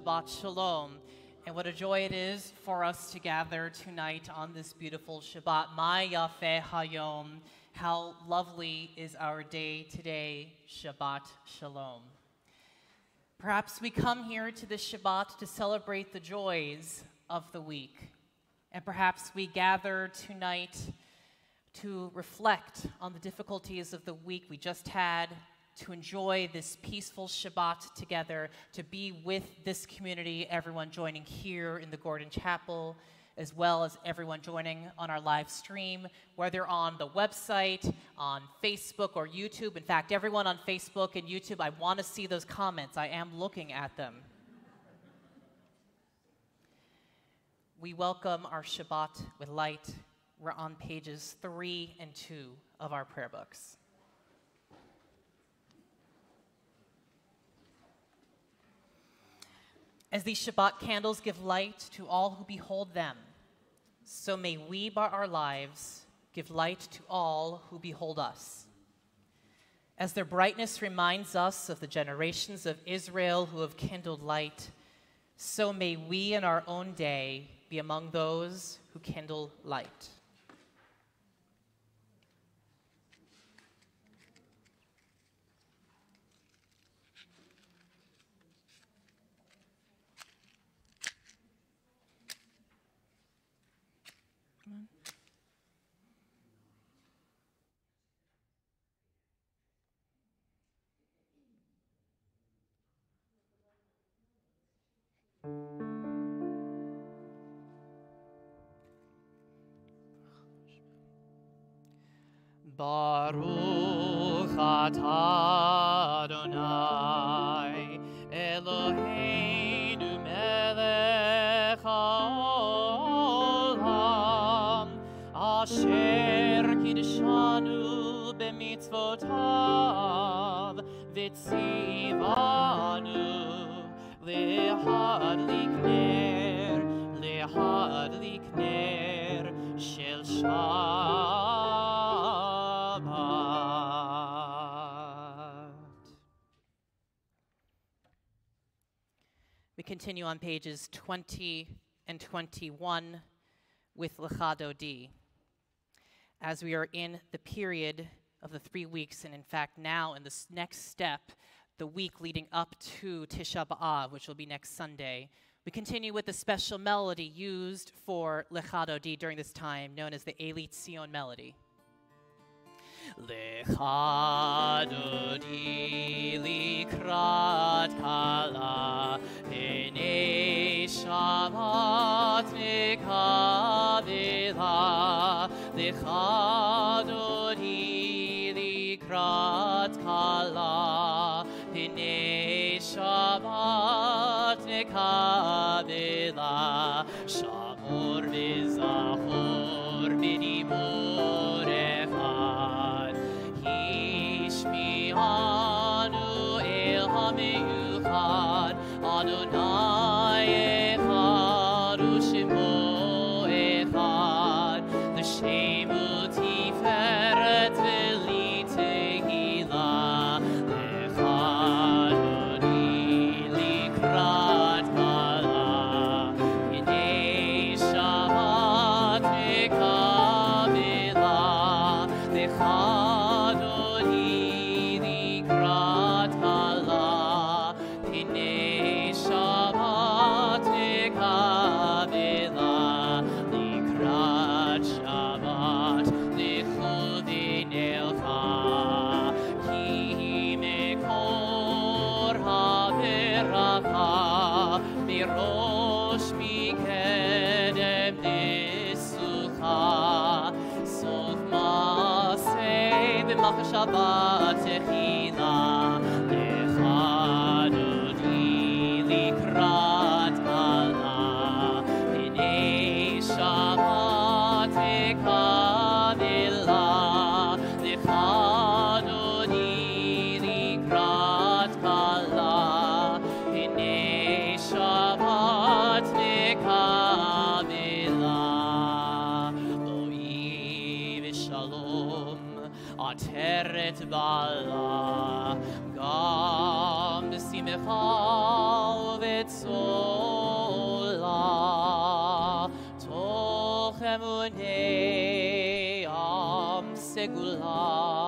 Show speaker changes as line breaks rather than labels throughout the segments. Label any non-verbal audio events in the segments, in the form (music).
Shabbat Shalom. And what a joy it is for us to gather tonight on this beautiful Shabbat. Ma Yafeh Hayom. How lovely is our day today. Shabbat Shalom. Perhaps we come here to this Shabbat to celebrate the joys of the week. And perhaps we gather tonight to reflect on the difficulties of the week we just had, to enjoy this peaceful Shabbat together, to be with this community, everyone joining here in the Gordon Chapel, as well as everyone joining on our live stream, whether on the website, on Facebook, or YouTube. In fact, everyone on Facebook and YouTube, I want to see those comments. I am looking at them. We welcome our Shabbat with light. We're on pages three and two of our prayer books. As these Shabbat candles give light to all who behold them, so may we, by our lives, give light to all who behold us. As their brightness reminds us of the generations of Israel who have kindled light, so may we in our own day be among those who kindle light. Baruch atah Adonai Eloheinu melech haolam Asher kiddushanu b'mitzvotav V'tzivanu lehadlik ner Lehadlik ner shel Shabbat. Continue on pages 20 and 21 with Lecha Dodi. As we are in the period of the three weeks, and in fact, now in this next step, the week leading up to Tisha B'Av, which will be next Sunday, we continue with the special melody used for Lecha Dodi during this time, known as the Eli Tzion melody. Lecha Dodi likrat kala mekavela Lecha Dodi likrat kala Hene Shabbat mekavela Shamor v'zachor b'dibur Ateret bala Gam b'simcha u'v'tzola Toch emunei am segula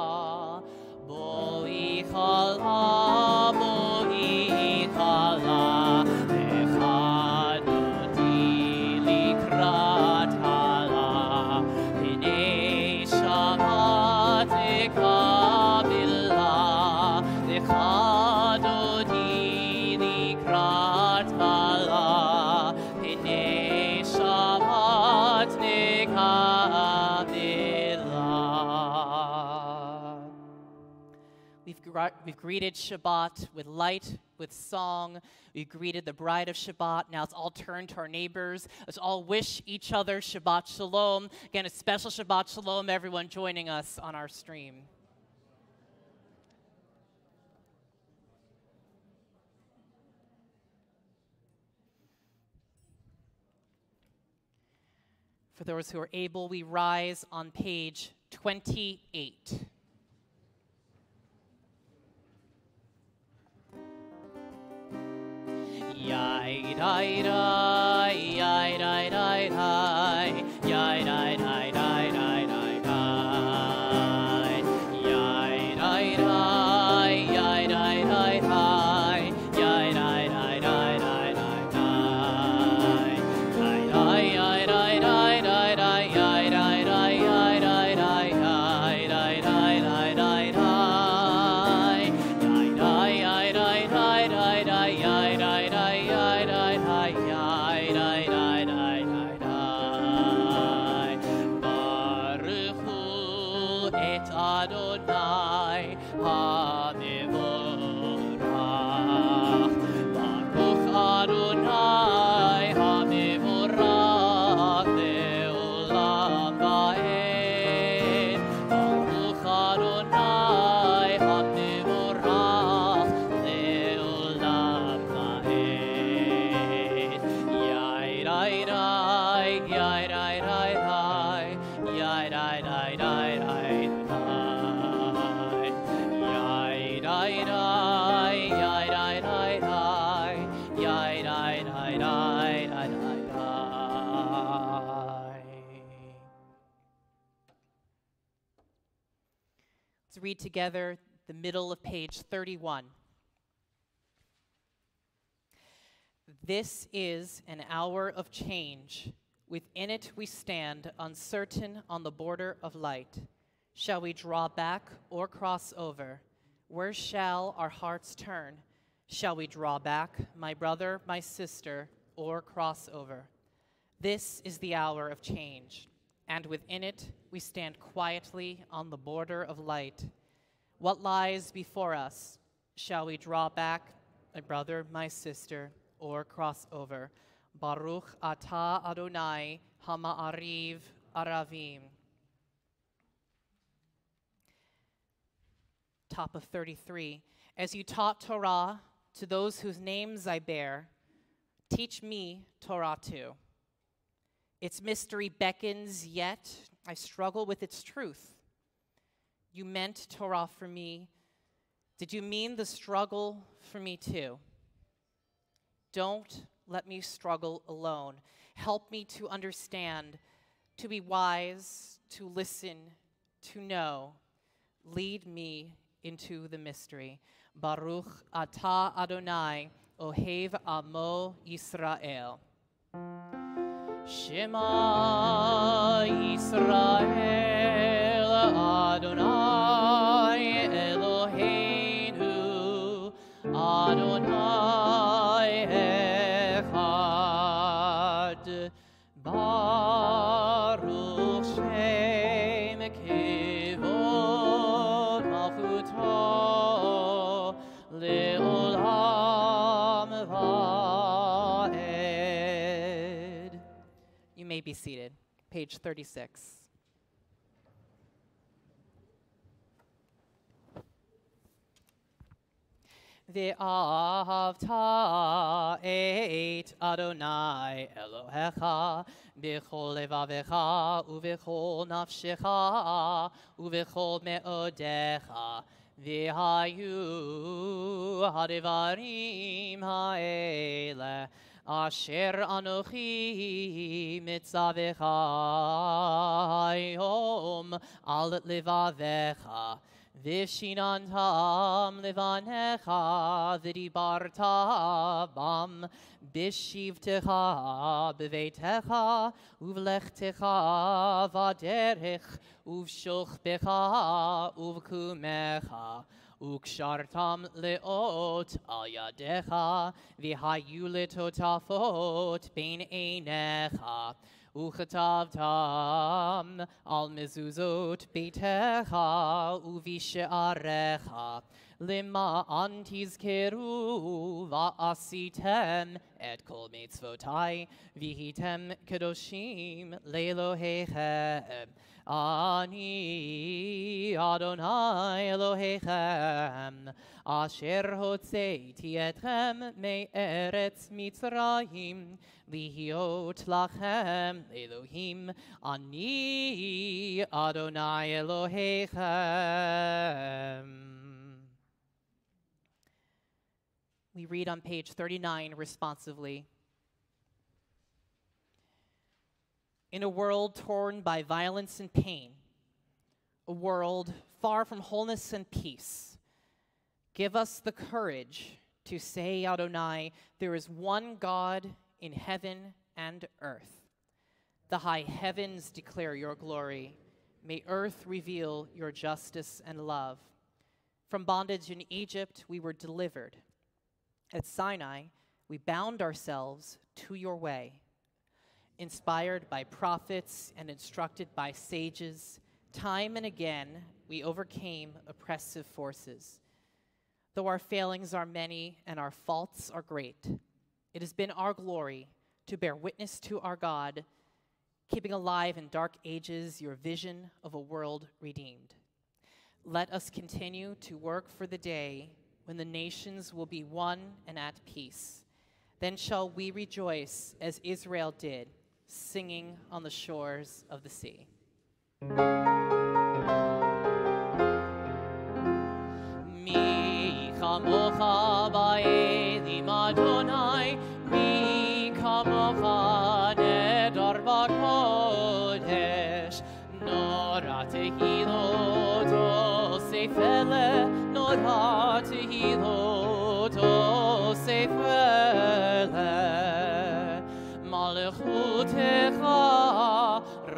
We've, greeted Shabbat with light, with song. We greeted the bride of Shabbat. Now let's all turn to our neighbors. Let's all wish each other Shabbat Shalom. Again, a special Shabbat Shalom, everyone joining us on our stream. For those who are able, we rise on page 28. Yai dai dai, yai dai dai dai, yai dai dai dai dai et Adonai ha-mevorach. Together the middle of page 31. This is an hour of change. Within it we stand, uncertain on the border of light. Shall we draw back or cross over? Where shall our hearts turn? Shall we draw back, my brother, my sister, or cross over? This is the hour of change, and within it we stand quietly on the border of light. What lies before us? Shall we draw back, my brother, my sister, or cross over? Baruch atah Adonai hama'ariv aravim. Top of 33. As you taught Torah to those whose names I bear, teach me Torah too. Its mystery beckons, yet I struggle with its truth. You meant Torah for me. Did you mean the struggle for me too? Don't let me struggle alone. Help me to understand, to be wise, to listen, to know. Lead me into the mystery. Baruch atah Adonai, ohev amo Yisrael. Shema Yisrael Adonai be seated, page 36. The Avta Adonai Elohecha levavecha nafshecha meodecha hadivarim asher anochi mitzavecha yom al levavecha Vishinantam levanecha v'dibarta bam bishivtecha b'veitecha uvlechtecha v'aderech uvshochbecha uvkumecha וקשרתם לאות על ידיך והיו לטוטפות בין עיניך וכתבתם על מזוזות ביתך ובשעריך Lima antizkeru va'asitem et kol mitzvotai vihitem kedoshim lelohechem. Ani Adonai Elohechem asher hotzeiti etchem me'eretz mitzrayim lihiot lachem Elohim ani Adonai Elohechem. We read on page 39 responsively. In a world torn by violence and pain, a world far from wholeness and peace, give us the courage to say, Adonai, there is one God in heaven and earth. The high heavens declare your glory. May earth reveal your justice and love. From bondage in Egypt, we were delivered. At Sinai, we bound ourselves to your way. Inspired by prophets and instructed by sages, time and again we overcame oppressive forces. Though our failings are many and our faults are great, it has been our glory to bear witness to our God, keeping alive in dark ages your vision of a world redeemed. Let us continue to work for the day when the nations will be one and at peace. Then shall we rejoice as Israel did, singing on the shores of the sea. malchutecha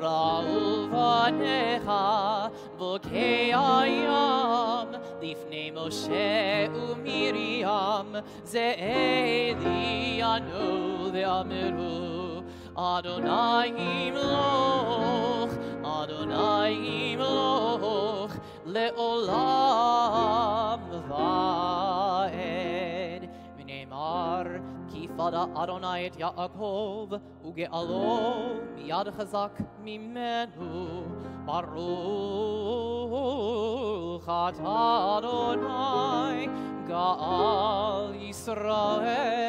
ra'u vanecha, vokei ayam, לפני משה ומרים, זה אלי ענו ואמרו, אדוני ימלוך, אדוני ימלוך, לעולם Vada Adonai et Yaakov, uge'alo, miyad chazak mimenu, Baruch atah Adonai, Gaal Yisrael.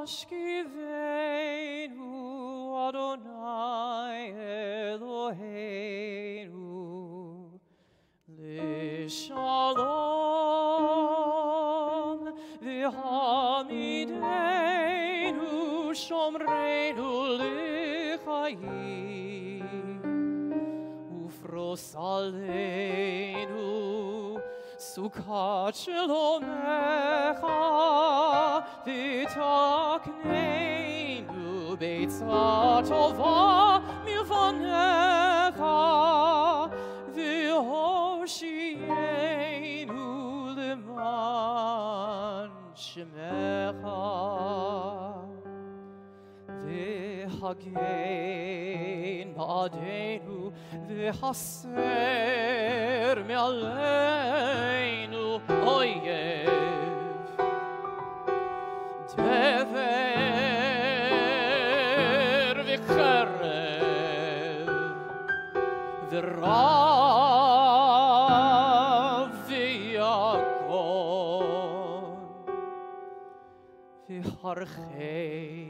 Ashkiveh Ufrosalenu Sukkot Shelomecha V'takneinu Beitzah Tova Milvanecha V'hoshienu Leman Shemecha Vi hasser
med allein og øyev. Døver vi kørrev. Vi vi akon. Vi har hei.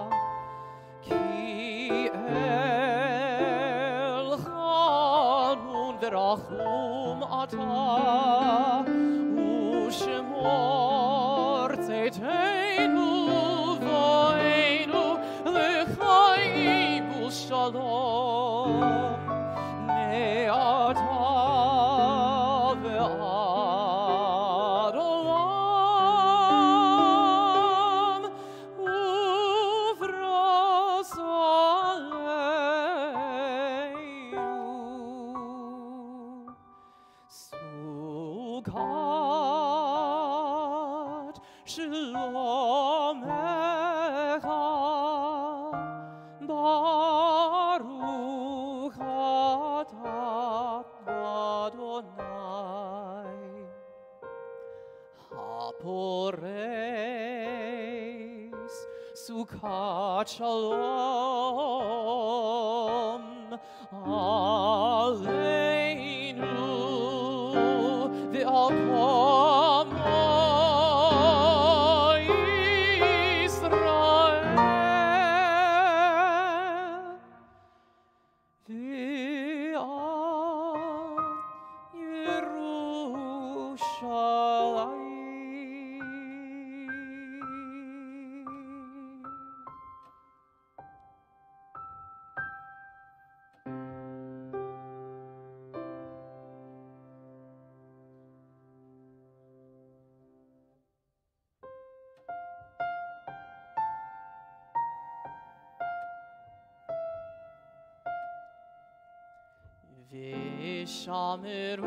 Oh.
Hello. Şamir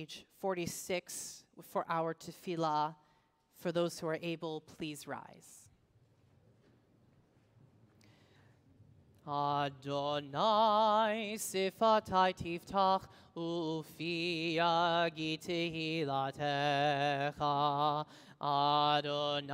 page 46 for our tefillah. For those who are able, please rise.
Adonai sifatai tiftach ufi yagi. Adonai,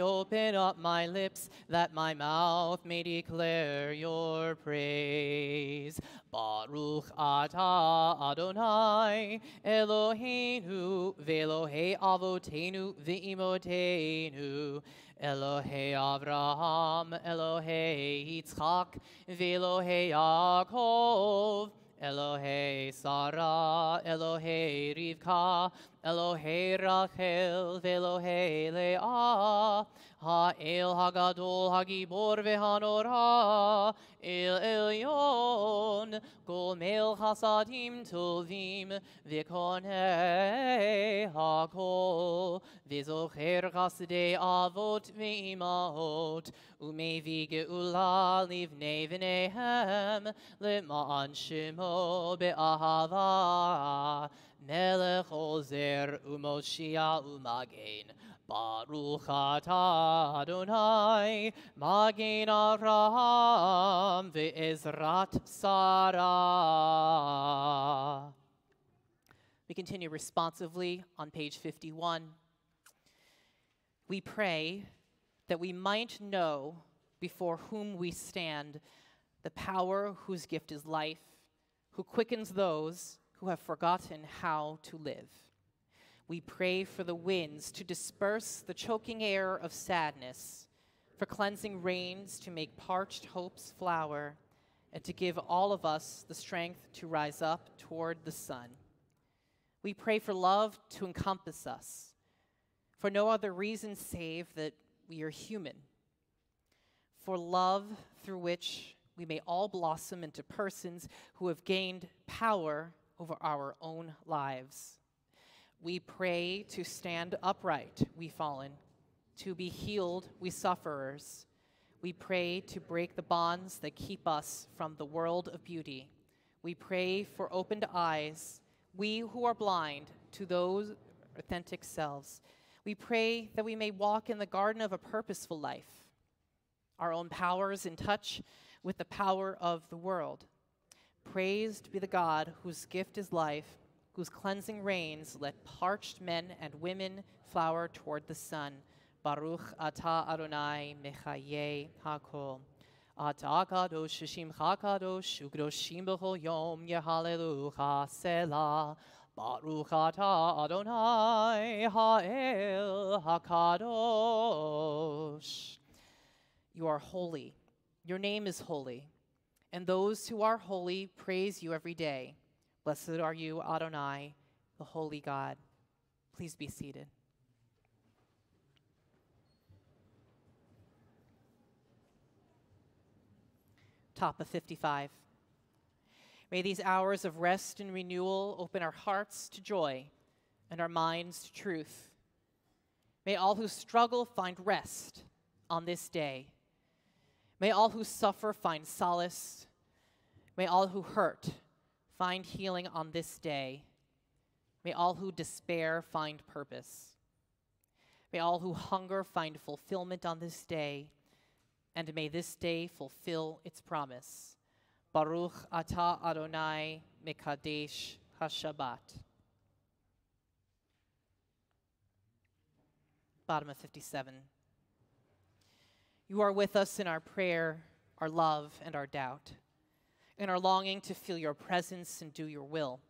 open up my lips that my mouth may declare your praise. Baruch atah Adonai, Eloheinu, ve'Elohei avotenu ve'imotenu. Elohei Avraham, Elohei Yitzchak, ve'Elohei Yaakov, Elohei Sarah, Elohe Rivka, Elohe Rachel, ve'Elohei Leah, Ha'el Hagadol, Hagibor ve'Hanora, El Elyon, Zion, Gomel Hasadim Tovim, Vikonei Hakol, Vizocher Chasdei Avot Ve'imahot, Umevi Geula Livnei V'neihem, Lema'an Shemo Be'ahava, Melech Ozer Umoshia Umagen, Baruch atah Adonai, Magen Avraham ve'ezrat Sarah. We continue responsively on page 51. We pray that we might know before whom we stand the power whose gift is life, who quickens those who have forgotten how to live. We pray for the winds to disperse the choking air of sadness, for cleansing rains to make parched hopes flower, and to give all of us the strength to rise up toward the sun. We pray for love to encompass us, for no other reason save that we are human, for love through which we may all blossom into persons who have gained power over our own lives. We pray to stand upright, we fallen, to be healed, we sufferers. We pray to break the bonds that keep us from the world of beauty. We pray for opened eyes, we who are blind to those authentic selves. We pray that we may walk in the garden of a purposeful life, our own powers in touch with the power of the world. Praised be the God whose gift is life whose cleansing rains let parched men and women flower toward the sun. Baruch atah Adonai mechaye hakol. Atah kadosh shishimcha kadosh ukdoshim b'chol yom yehalelucha selah. Baruch atah Adonai ha'el hakadosh. You are holy. Your name is holy. And those who are holy praise you every day. Blessed are you, Adonai, the holy God. Please be seated. Top of 55. May these hours of rest and renewal open our hearts to joy and our minds to truth. May all who struggle find rest on this day. May all who suffer find solace. May all who hurt find healing on this day. May all who despair find purpose. May all who hunger find fulfillment on this day, and may this day fulfill its promise. Baruch atah Adonai mekadesh hashabbat. Bottom of 57. You are with us in our prayer, our love, and our doubt in our longing to feel your presence and do your will.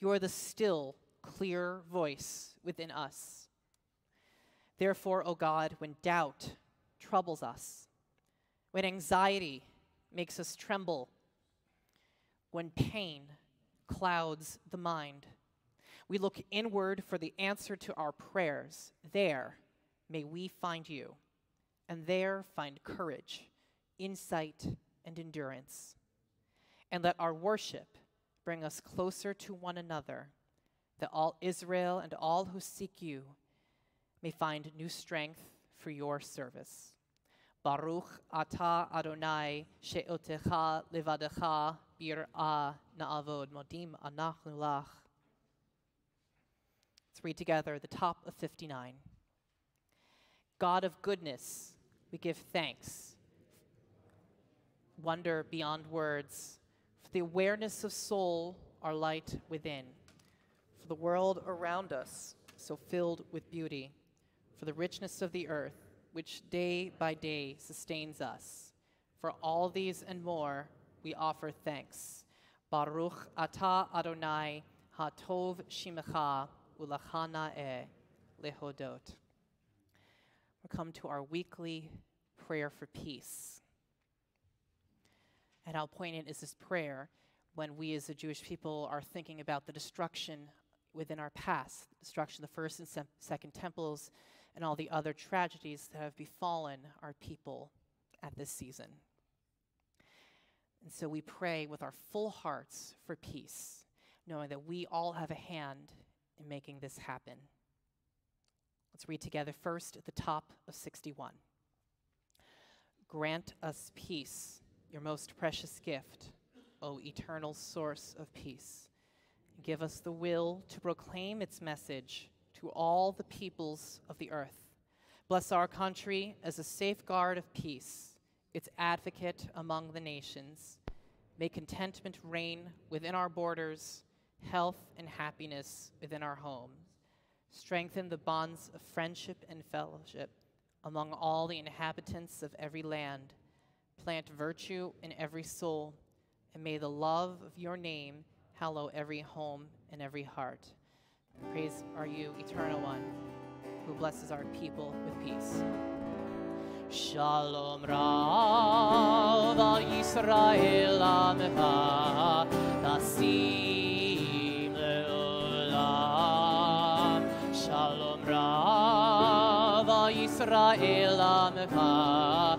You are the still, clear voice within us. Therefore, O God, when doubt troubles us, when anxiety makes us tremble, when pain clouds the mind, we look inward for the answer to our prayers. There may we find you, and there find courage, insight, and endurance and let our worship bring us closer to one another, that all Israel and all who seek you may find new strength for your service. Baruch atah Adonai she'otecha levadecha bir'ah na'avod modim anachnu lach. Let's read together the top of 59. God of goodness, we give thanks. Wonder beyond words the awareness of soul, our light within, for the world around us, so filled with beauty, for the richness of the earth, which day by day sustains us. For all these and more, we offer thanks. Baruch atah Adonai hatov shimecha ulachana e lehodot. We come to our weekly prayer for peace. And how poignant is this prayer when we as the Jewish people are thinking about the destruction within our past, destruction of the first and se- second temples, and all the other tragedies that have befallen our people at this season. And so we pray with our full hearts for peace, knowing that we all have a hand in making this happen. Let's read together first at the top of 61. Grant us peace, your most precious gift, O eternal source of peace. Give us the will to proclaim its message to all the peoples of the earth. Bless our country as a safeguard of peace, its advocate among the nations. May contentment reign within our borders, health and happiness within our homes. Strengthen the bonds of friendship and fellowship among all the inhabitants of every land. Plant virtue in every soul, and may the love of your name hallow every home and every heart. Praise are you, Eternal One, who blesses our people with peace.
Shalom Rav Yisrael Amecha Tasim Leolam Shalom Rav Yisrael Amecha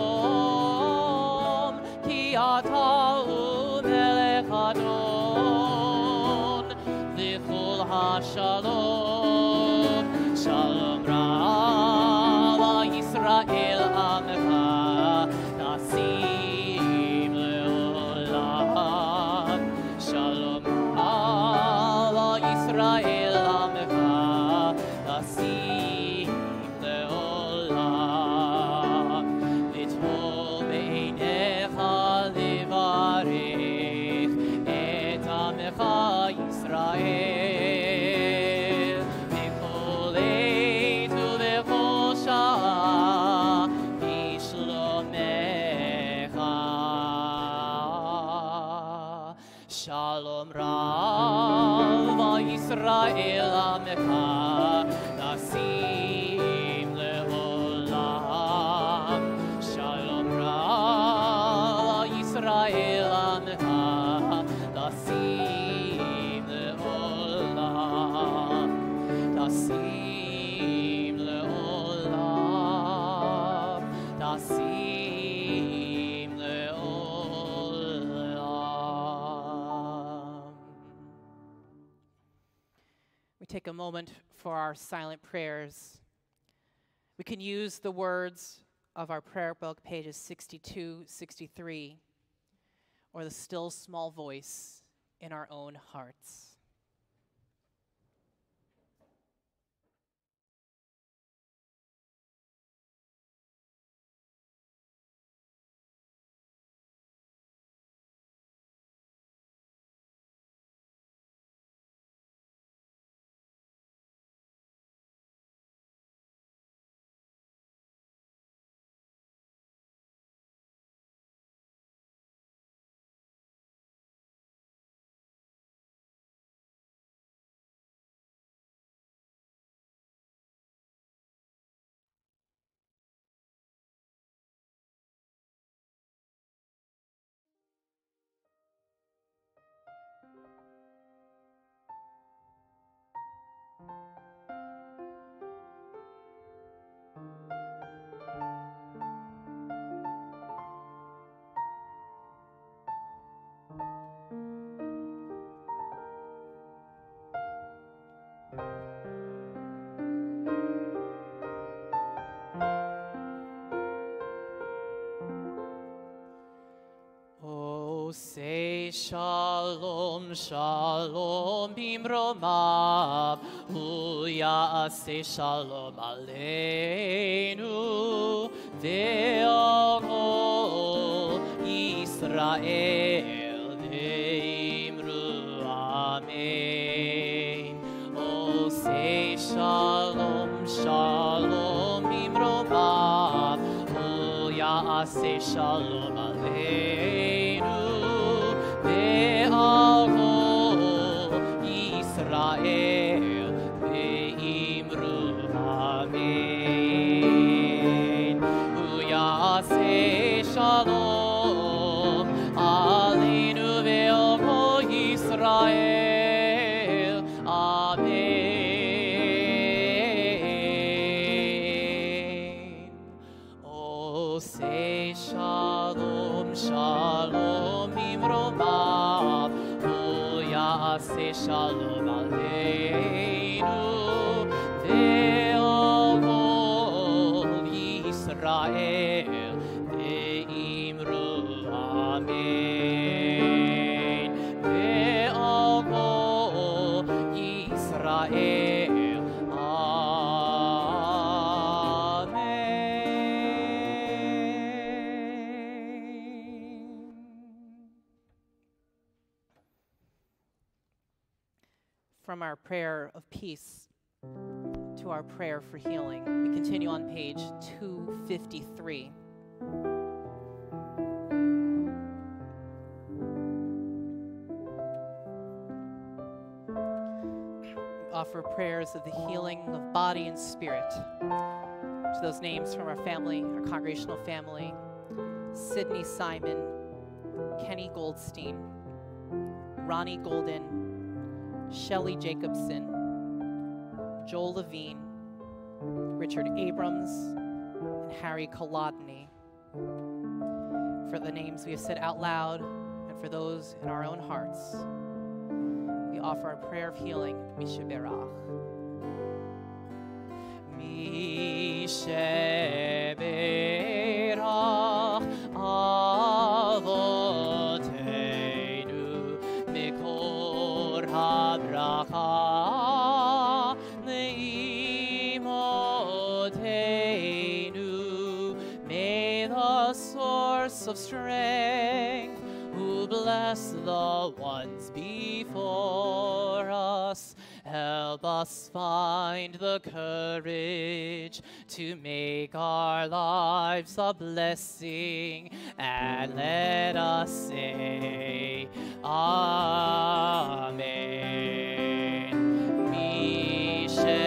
Shalom Rav Yisrael Amecha
a moment for our silent prayers. We can use the words of our prayer book, pages 62, 63, or the still small voice in our own hearts.
Oh, say shalom, shalom bimromav, hu ya'aseh shalom aleinu, ve'al Israel, ve'imru amen. Oh, say shalom, shalom bimromav, hu ya'aseh shalom aleinu,
prayer of peace to our prayer for healing, we continue on page 253. We offer prayers of the healing of body and spirit to those names from our family, our congregational family Sydney Simon, Kenny Goldstein, Ronnie Golden, Shelley Jacobson, Joel Levine, Richard Abrams, and Harry Kolodny. For the names we have said out loud and for those in our own hearts, we offer a prayer of healing, Misheberach. Strength who bless the ones before us. Help us find the courage to make our lives a blessing and let us say amen. Misheberach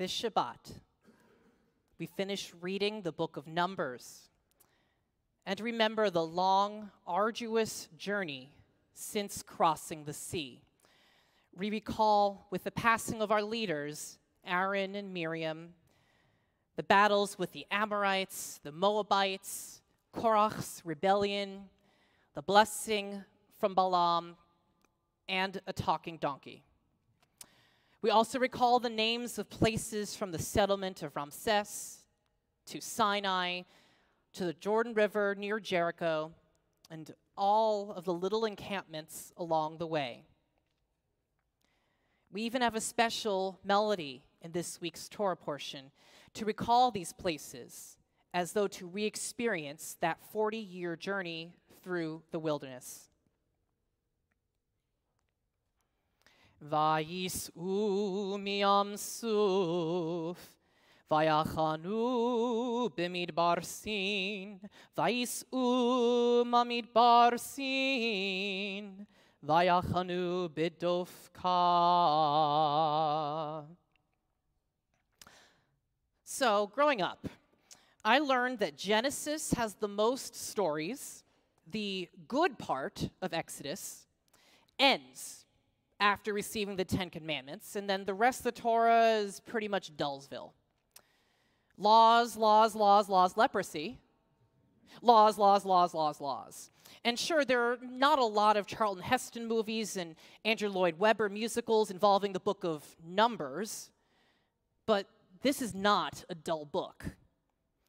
This Shabbat, we finish reading the book of Numbers and remember the long, arduous journey since crossing the sea. We recall with the passing of our leaders, Aaron and Miriam, the battles with the Amorites, the Moabites, Korach's rebellion, the blessing from Balaam, and a talking donkey. We also recall the names of places from the settlement of Ramses to Sinai to the Jordan River near Jericho and all of the little encampments along the way. We even have a special melody in this week's Torah portion to recall these places as though to re experience that 40 year journey through the wilderness. ויסעו מים סוף, ויחנו במדבר סין, ויסעו במדבר סין, ויחנו בדופקה. So, growing up, I learned that Genesis has the most stories. The good part of Exodus ends after receiving the Ten Commandments, and then the rest of the Torah is pretty much Dullsville. Laws, laws, laws, laws, leprosy. laws, laws, laws, laws, laws. And sure, there are not a lot of Charlton Heston movies and Andrew Lloyd Webber musicals involving the book of Numbers, but this is not a dull book.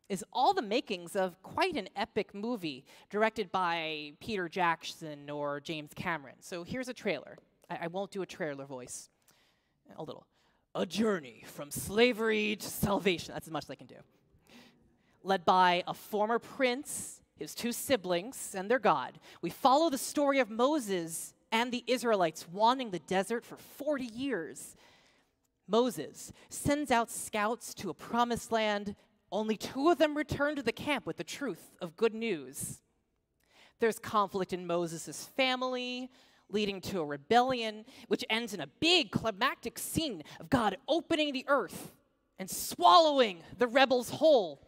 Is all the makings of quite an epic movie directed by Peter Jackson or James Cameron. So here's a trailer. I, I won't do a trailer voice. A little. A journey from slavery to salvation. That's as much as I can do. Led by a former prince, his two siblings, and their God. We follow the story of Moses and the Israelites wandering the desert for 40 years. Moses sends out scouts to a promised land. Only two of them return to the camp with the truth of good news. There's conflict in Moses' family, leading to a rebellion, which ends in a big climactic scene of God opening the earth and swallowing the rebels whole.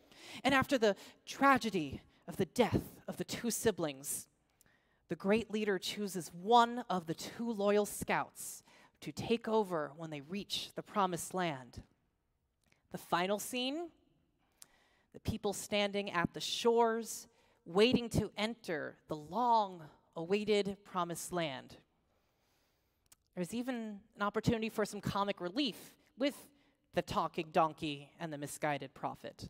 And after the tragedy of the death of the two siblings, the great leader chooses one of the two loyal scouts to take over when they reach the promised land. The final scene the people standing at the shores, waiting to enter the long awaited promised land. There's even an opportunity for some comic relief with the talking donkey and the misguided prophet.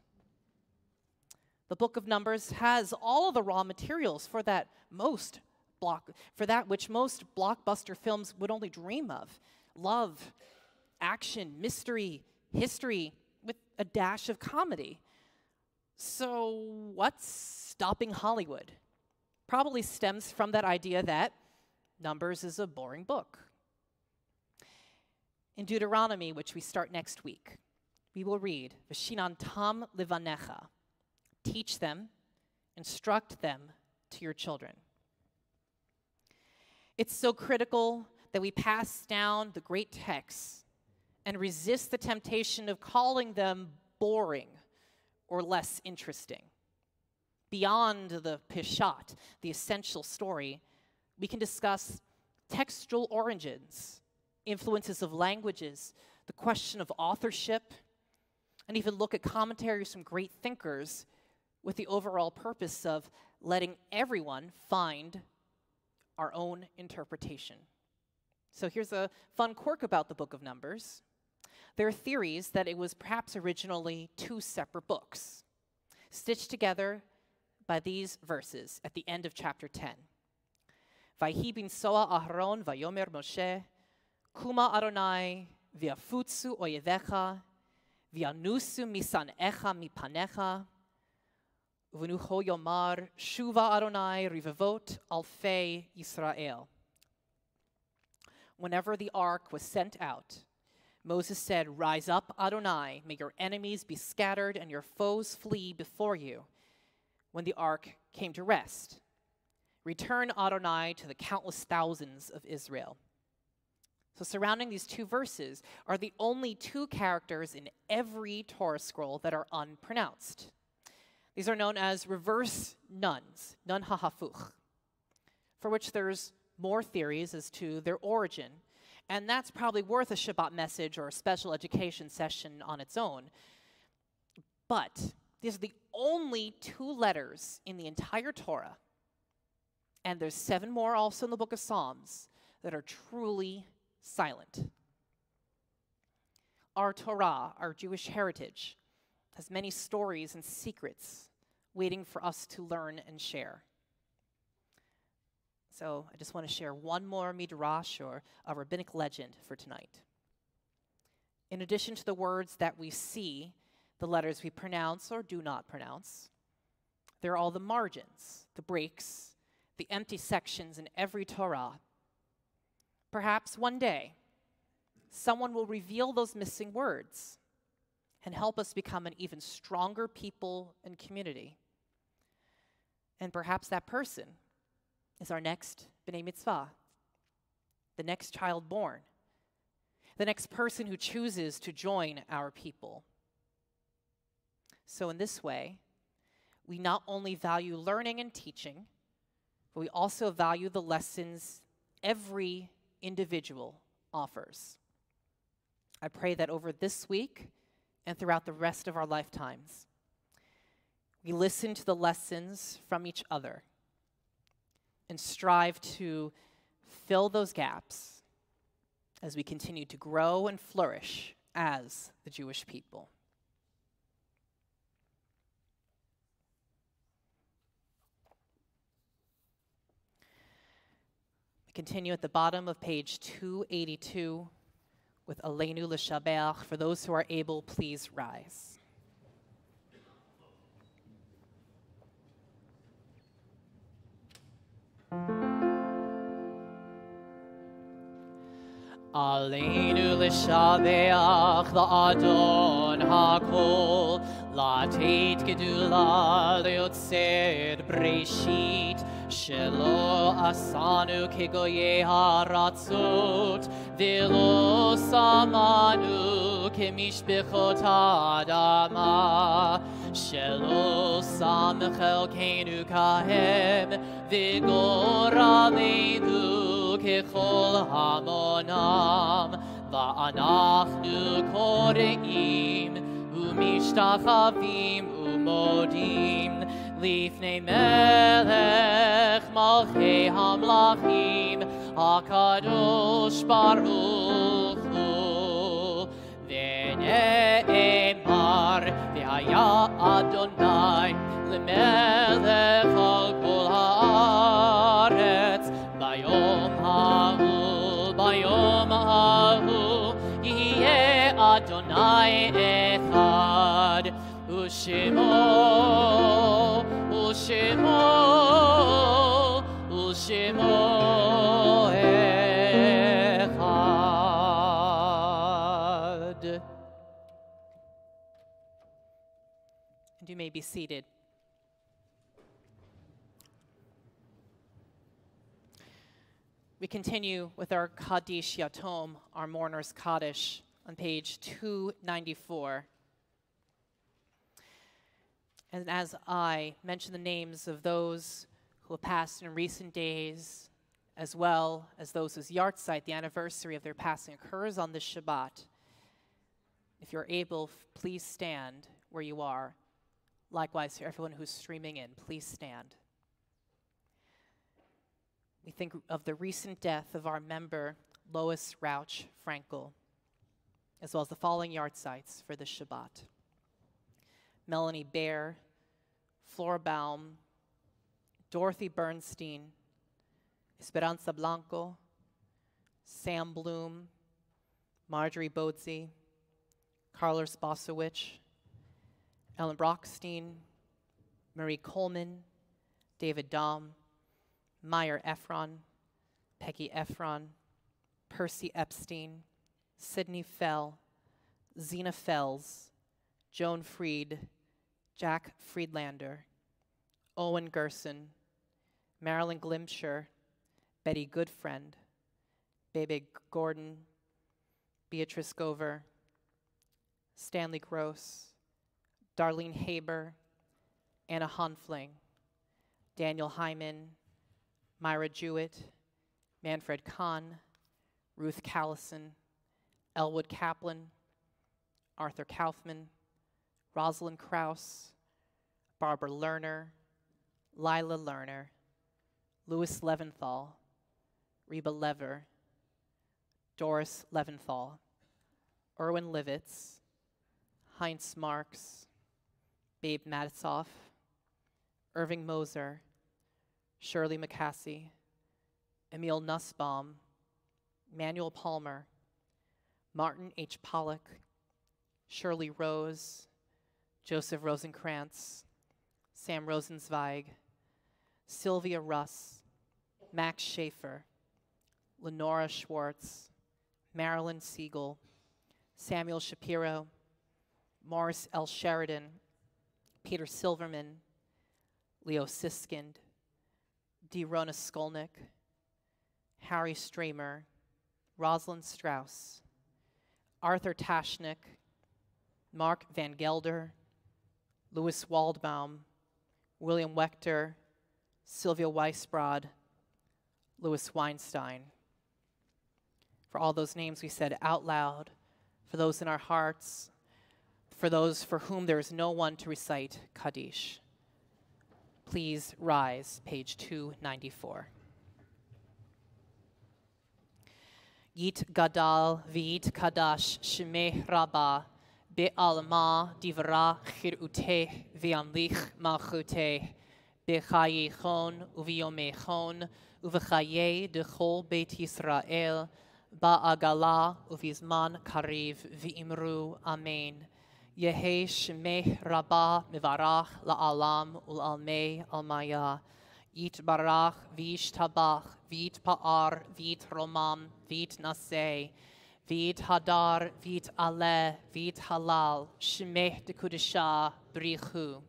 The book of Numbers has all of the raw materials for that most block for that which most blockbuster films would only dream of. Love, action, mystery, history with a dash of comedy. So, what's stopping Hollywood? Probably stems from that idea that Numbers is a boring book. In Deuteronomy, which we start next week, we will read, Vishinantam livanecha, teach them, instruct them to your children. It's so critical that we pass down the great texts and resist the temptation of calling them boring or less interesting. Beyond the pishat, the essential story, we can discuss textual origins influences of languages, the question of authorship, and even look at commentaries from great thinkers with the overall purpose of letting everyone find our own interpretation. So here's a fun quirk about the book of Numbers. There are theories that it was perhaps originally two separate books, stitched together by these verses at the end of chapter 10. Vayhi bin soa Aharon vayomer Moshe Kuma Adonai viafutsu oyevecha, vianusu misanecha mipanecha, uvenucho yomar shuva Adonai rivavot alfei Yisrael. Whenever the ark was sent out, Moses said, Rise up, Adonai, may your enemies be scattered and your foes flee before you. When the ark came to rest, return Adonai to the countless thousands of Israel. So, surrounding these two verses are the only two characters in every Torah scroll that are unpronounced. These are known as reverse nuns, nun hahafuch, for which there's more theories as to their origin. And that's probably worth a Shabbat message or a special education session on its own. But these are the only two letters in the entire Torah, and there's seven more also in the book of Psalms, that are truly silent. Our Torah, our Jewish heritage, has many stories and secrets waiting for us to learn and share. So I just want to share one more midrash or a rabbinic legend for tonight. In addition to the words that we see, the letters we pronounce or do not pronounce. They're all the margins, the breaks, the empty sections in every Torah Perhaps one day, someone will reveal those missing words and help us become an even stronger people and community. And perhaps that person is our next B'nai Mitzvah, the next child born, the next person who chooses to join our people. So, in this way, we not only value learning and teaching, but we also value the lessons every individual offers. I pray that over this week and throughout the rest of our lifetimes, we listen to the lessons from each other and strive to fill those gaps as we continue to grow and flourish as the Jewish people. We continue at the bottom of page 282 with Elenu Le Chabert. For those who are able, please rise. Aleinu the adon hakol, la latet gedula leotzed breshit, שלא עשנו כגויי הארצות, ולא שמנו כמשפחות האדמה, שלא שם חלקנו כהם, וגורלנו ככל המונם, ואנחנו קוראים ומשתחווים ומודים לפני מלך מלכי המלכים, הקדוש ברוך הוא. ונאמר, והיה אדוני למלך על כל הארץ, ביום ההוא, ביום ההוא, יהיה אדוני אחד, ושמו, ושמו, ושמו אחד. And you may be seated. We continue with our Kaddish Yatom, our mourner's Kaddish, on page 294. And as I mention the names of those who have passed in recent days, as well as those whose yahrzeit, the anniversary of their passing, occurs on this Shabbat, if you're able, please stand where you are. Likewise, for everyone who's streaming in, please stand. We think of the recent death of our member, Lois Rauch Frankel, as well as the following yahrzeits for the Shabbat Melanie Baer, Flora Baum, Dorothy Bernstein, Esperanza Blanco, Sam Bloom, Marjorie Bodsey, Carlos Bosowich, Ellen Brockstein, Marie Coleman, David Dom, Meyer Ephron, Peggy Ephron, Percy Epstein, Sidney Fell, Zena Fells, Joan Freed, Jack Friedlander, Owen Gerson, Marilyn Glimsher, Betty Goodfriend, Bebe Gordon, Beatrice Gover, Stanley Gross, Darlene Haber, Anna Honfling, Daniel Hyman, Myra Jewett, Manfred Kahn, Ruth Callison, Elwood Kaplan, Arthur Kaufman, Rosalind Kraus, Barbara Lerner, Lila Lerner, Louis Leventhal, Reba Lever, Doris Leventhal, Erwin Livitz, Heinz Marks, Babe Matsoff, Irving Moser, Shirley McCassie, Emil Nussbaum, Manuel Palmer, Martin H. Pollock, Shirley Rose, Joseph Rosenkrantz, Sam Rosenzweig, Sylvia Russ, Max Schaefer, Lenora Schwartz, Marilyn Siegel, Samuel Shapiro, Morris L. Sheridan, Peter Silverman, Leo Siskind, D. Rona Skolnick, Harry Stramer, Rosalind Strauss, Arthur Tashnik, Mark Van Gelder, Louis Waldbaum, William Wechter, Sylvia Weisbrod, Louis Weinstein. For all those names we said out loud, for those in our hearts, for those for whom there is no one to recite Kaddish. Please rise, page 294. Yit gadal v'yit kadash shemeh rabba בעלמא דברך יראותך וימליך מלכותך, בחייכון וביומכון ובחיי דכל בית ישראל, בעגלה ובזמן קריב, ואמרו אמן. יהא שמך רבה מברך לעלם ולעלמי עלמיה. יתברך וישתבח ויתפאר ויתרומם ויתנשא. V'yit hadar v'yit aleh v'yit halal shemeh dekudesha brichu.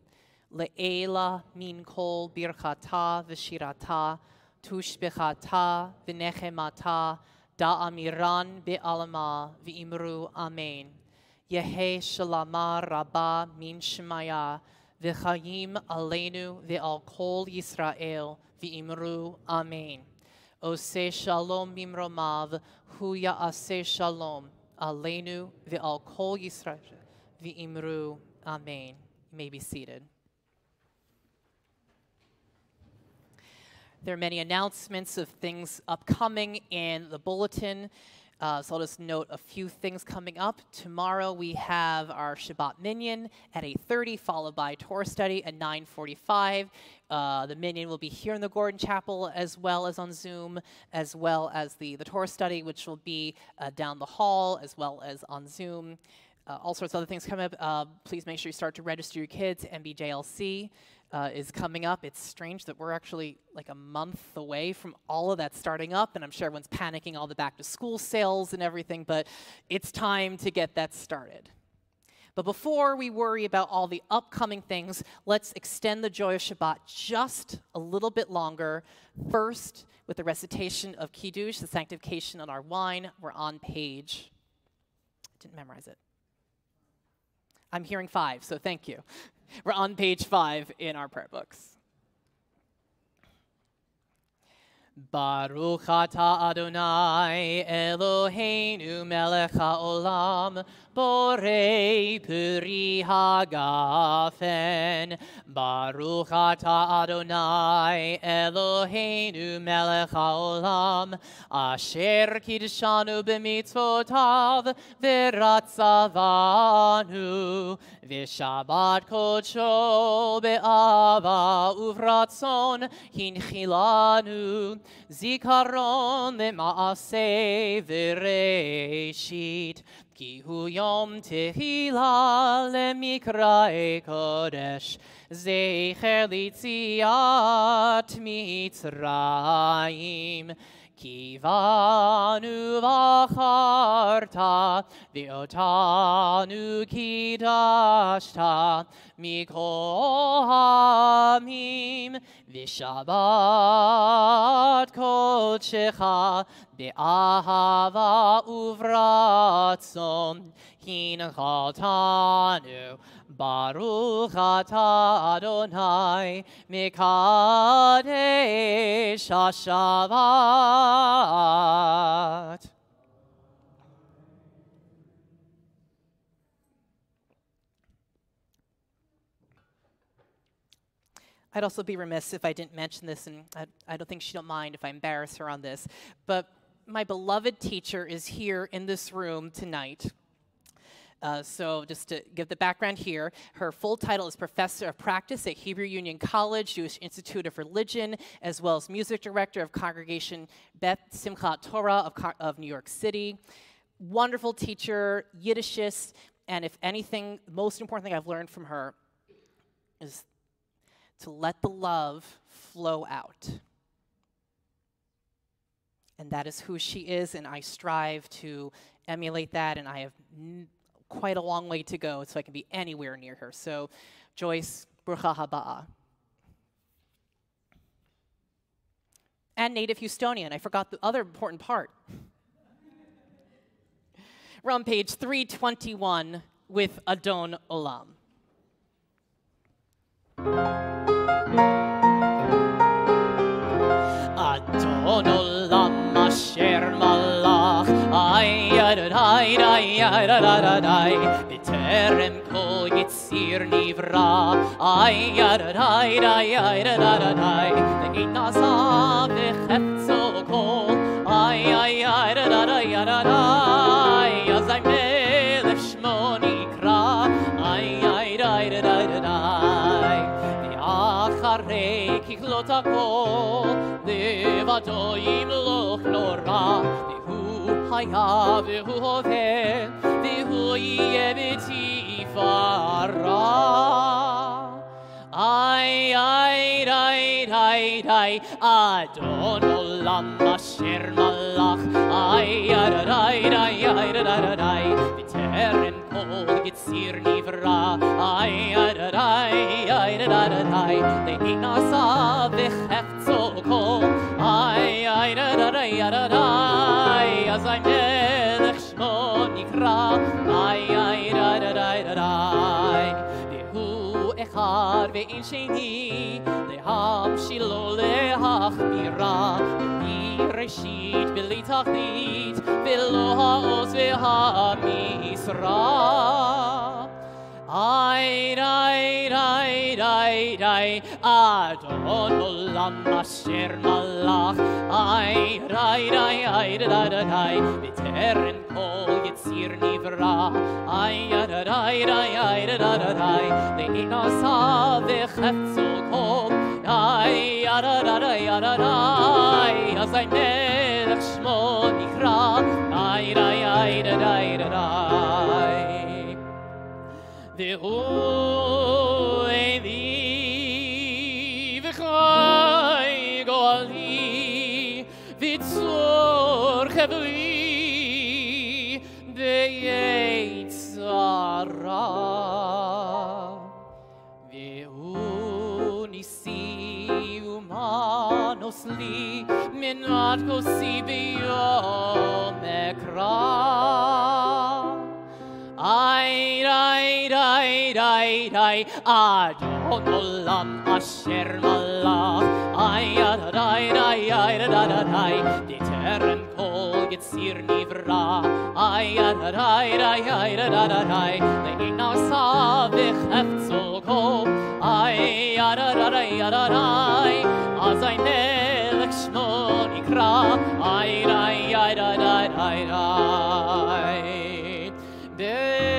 Le'ela min kol birchata v'shirata tushbechata v'nechemata da'amiran be'alama v'imru amen. Yehe shalama rabba min shemaya v'chayim aleinu ve'al kol Yisrael v'imru amen. Ose shalom mimromav hu ya'aseh shalom aleinu ve'al kol Yisrael v'imru amen. You may be seated. There are many announcements of things upcoming in the bulletin. Uh, so I'll just note a few things coming up. Tomorrow we have our Shabbat Minyan at 8.30, followed by Torah study at 9.45. Uh, the Minyan will be here in the Gordon Chapel as well as on Zoom, as well as the, the Torah study, which will be uh, down the hall as well as on Zoom. Uh, all sorts of other things coming up. Uh, please make sure you start to register your kids. MBJLC uh, is coming up. It's strange that we're actually like a month away from all of that starting up, and I'm sure everyone's panicking all the back to school sales and everything, but it's time to get that started. But before we worry about all the upcoming things, let's extend the joy of Shabbat just a little bit longer. First, with the recitation of Kiddush, the sanctification on our wine. We're on page, I didn't memorize it. I'm hearing five, so thank you. (laughs) We're on page five in our prayer books. Baruch Adonai Eloheinu melech haolam Borei puri hagafen, Baruch ata Adonai Eloheinu melech haolam, Asher kidshanu b'mitzvotav, V'ratzavanu, V'shabat kodsho be'ava uvratzon, Hinchilanu, Zikaron le'maaseh v'reishit, כי הוא יום תהילה למקראי קודש, זכר ליציאת מצרים. Kivanu vacharta, viotanu kidashta, mikol hamim, vishabat kodchecha, be'ahava uvratzon, Kin Chatanu, Baruch Ata Adonai, Mikadesh I'd also be remiss if I didn't mention this, and I, I don't think she'll mind if I embarrass her on this, but my beloved teacher is here in this room tonight. Uh, so just to give the background here, her full title is Professor of Practice at Hebrew Union College, Jewish Institute of Religion, as well as Music Director of Congregation Beth Simchat Torah of, of New York City. Wonderful teacher, Yiddishist, and if anything, the most important thing I've learned from her is to let the love flow out. And that is who she is, and I strive to emulate that, and I have quite a long way to go so I can be anywhere near her. So, Joyce, Brucha Haba'a. And native Houstonian. I forgot the other important part. We're on page 321 with Adon Olam. Adon Olam asher malach rai ra rai rai ra ra ra rai biterem ko yitzir nivra ai ya ra rai rai ra ra rai de gita sa de khatso ko ai ai ai ra ra ra ya ra ra as i may the shmoni kra ai ai ra ra ra ra rai di akhare ki khlota ko de vato im היה והוא הווה והוא יהיה בתפארה איי איי די די די אדון עולם אשר מלך איי די די די די די די בטרם כל יציר נברא איי די די די די די לאין עשה וחפצו כל איי איי די די די די אזי מלך שמו נקרא איי איי די די די די והוא אחד ואין שני להמשילו להחמירה מראשית בלי תכלית ולא Ay, ay, ay, ay, ay, Adon olam asher malach. Ay, ay, ay, ay, da da da, v'terem kol yitzir nivra. Ay, da da da, ay, da da da, da, le'inosa v'chetzol kol. Ay, da da da, da da da, azay I shmo nikra. Ay, da da da, da da da the whole the the high golly the tsor khavli the yitzara the unisi umanos li minat kosi biyom ekra ay ay די די אדון עולם אשר מלך איי די די די די די די בטרם כל יציר נברא איי די די די די די די לאין עשה וחפצו כל איי די די די די אזי מלך שמו נקרא איי די די די די די בידו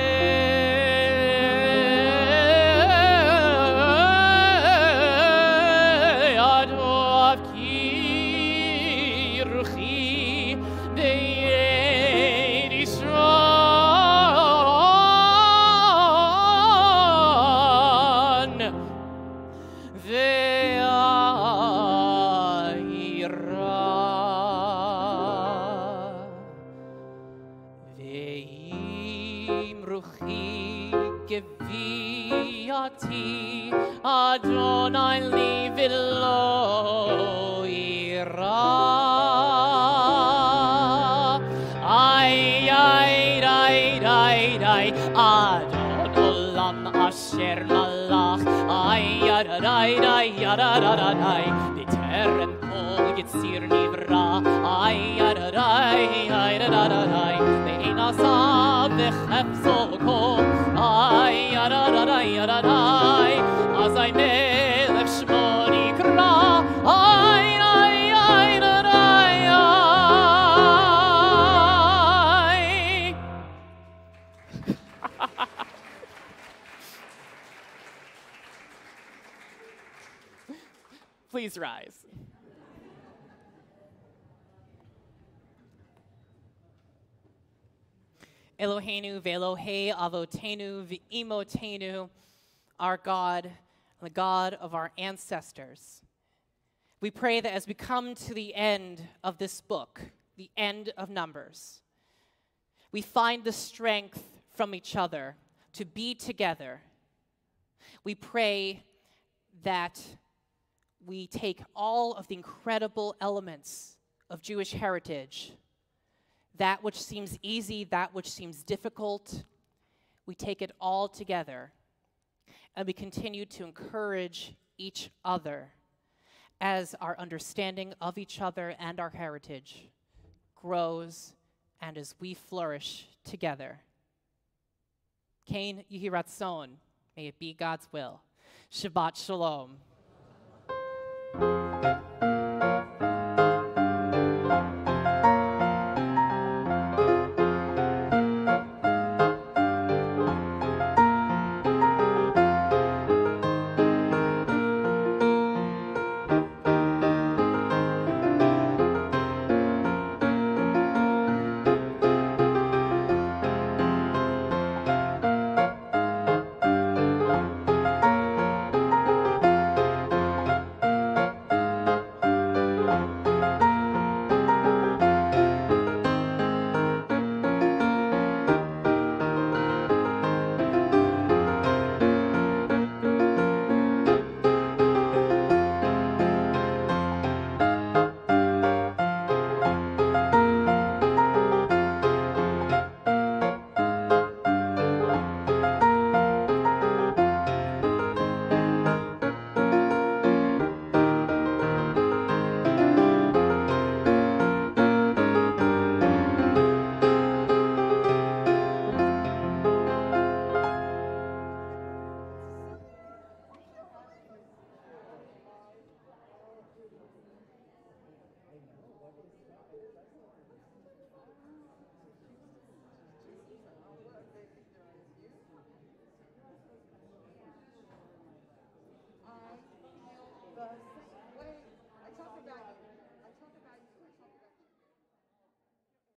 Eloheinu velohe avotenu v'imotenu, our God, the God of our ancestors. We pray that as we come to the end of this book, the end of Numbers, we find the strength from each other to be together. We pray that we take all of the incredible elements of Jewish heritage, that which seems easy, that which seems difficult, we take it all together and we continue to encourage each other as our understanding of each other and our heritage grows and as we flourish together. Ken Yehi Ratzon, may it be God's will. Shabbat Shalom.